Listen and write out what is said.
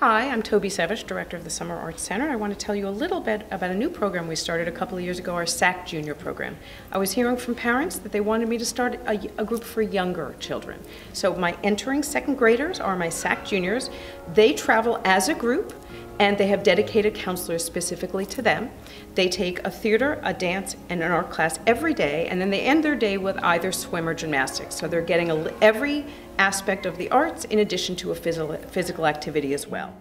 Hi, I'm Tobe Sevush, Director of the Summer Arts Center. I want to tell you a little bit about a new program we started a couple of years ago, our SAC Junior program. I was hearing from parents that they wanted me to start a, a group for younger children. So my entering second graders are my SAC Juniors. They travel as a group and they have dedicated counselors specifically to them. They take a theater, a dance, and an art class every day, and then they end their day with either swim or gymnastics. So they're getting a, every aspect of the arts in addition to a physical, activity as well.